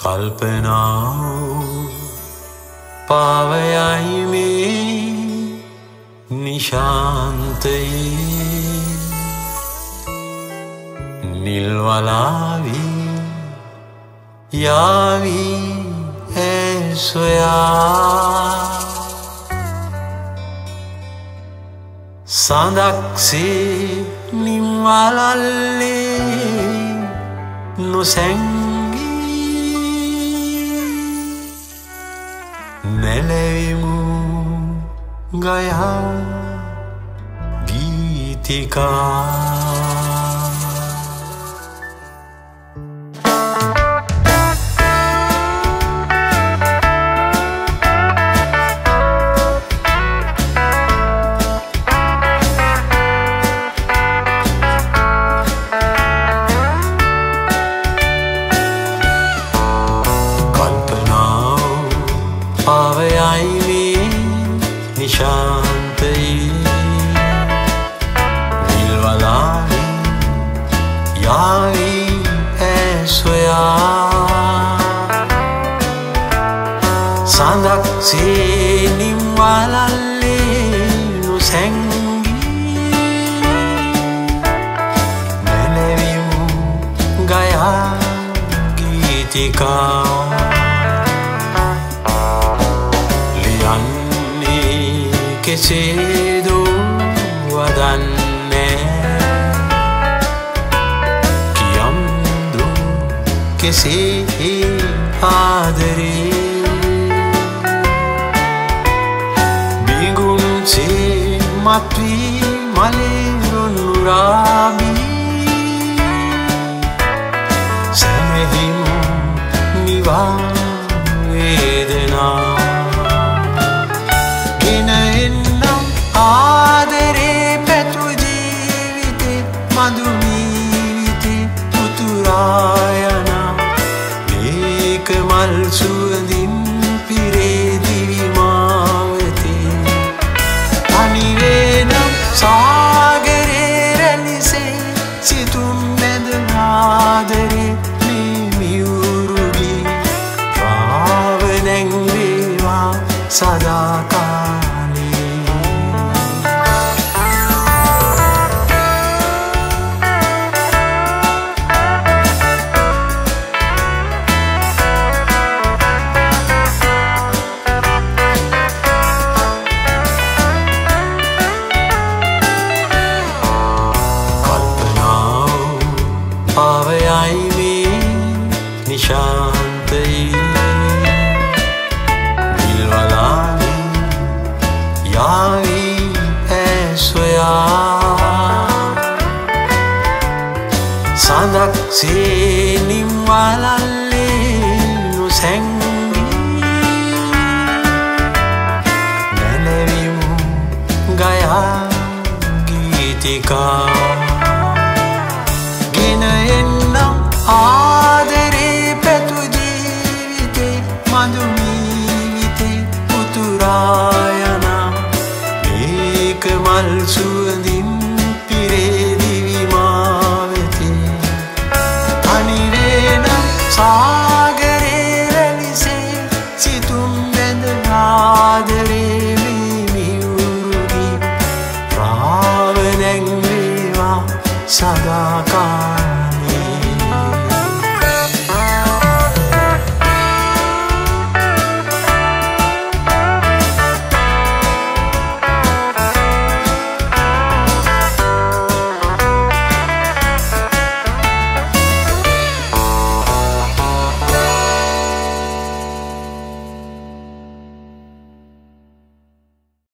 කල්පනාව පාවයයි මේ නිශාන්තයේ. නිල්වලාවී යාවී ඇසොයා සඳක්සේ නිම්වලල්ලේ නොසැංගී නැලෙවිමු ගයා ගීතිකා සඳක්සේ නිම්වලල්ලේ නොසැංගී නැලවිමු ගයා ගීතිකා කෙසේදෝ වදන්නේ. කියම්දු කෙසේ බිගුන්සේ මත්වී මලේරුනුරාබී සැනහිම් නිවා වේදනා ආදරේ පැතු ජීවිතේ මදුමීවිතේ උතුරායන ආදරේ මේ මියුරුගේ පාව නැංවේවා සදාකා නිශාන්තයේ. නිල්වලාවි යාවී ඇස්වයා සඳක්සේ නිම්වලල්ලේ නොසැංගී නැනවිමු ගයා ගීතිකා. සඳු මීවිතේ උතුරායන. මේක මල් සුවඳින් පිරේදිවි මාවෙතේ. අනිරේන සාගරේ රැලිසේ සිතුම් බැඳ නාදරේ මිමිවුරුගි රාවනැංවේවා සදාකාර